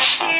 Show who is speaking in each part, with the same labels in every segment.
Speaker 1: see.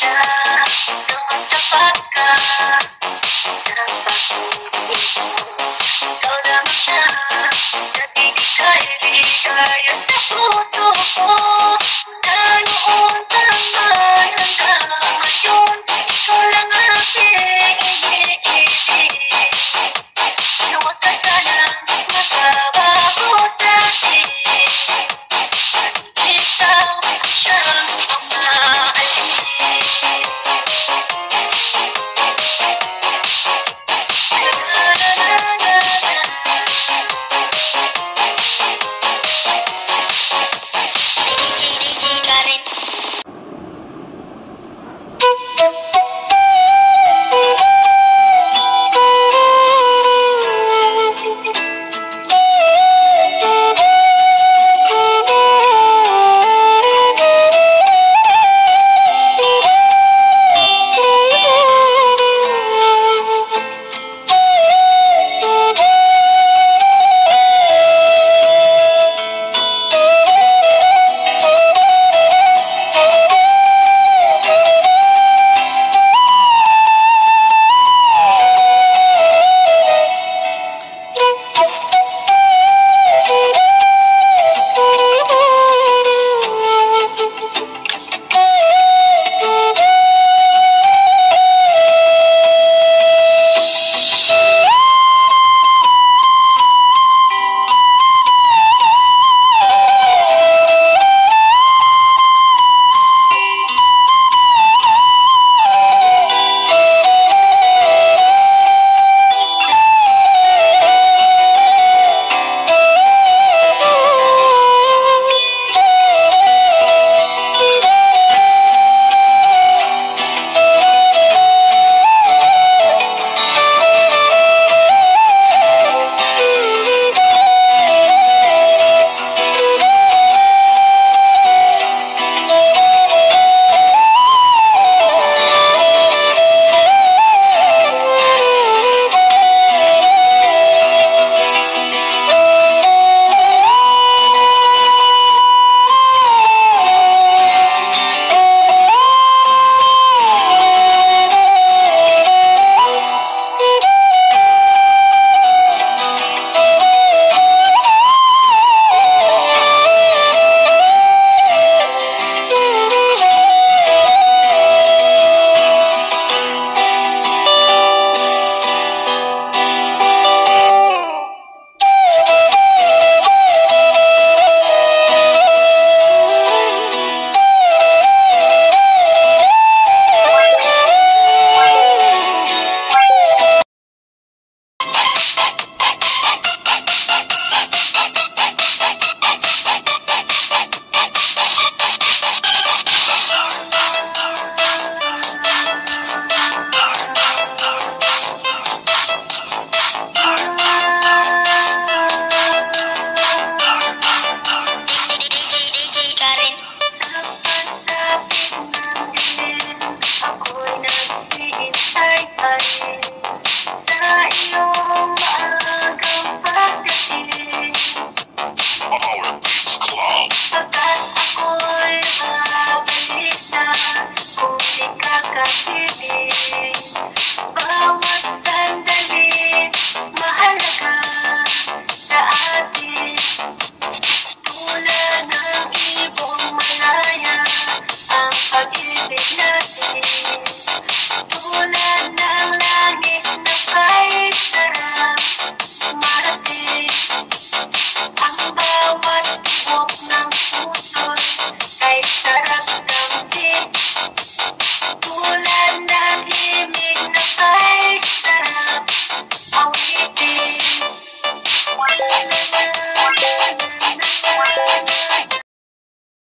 Speaker 1: siya Kapag tapat ka Napatuloy mo Ikaw naman siya Nagiging kaibigan At sa puso ko Na noon tama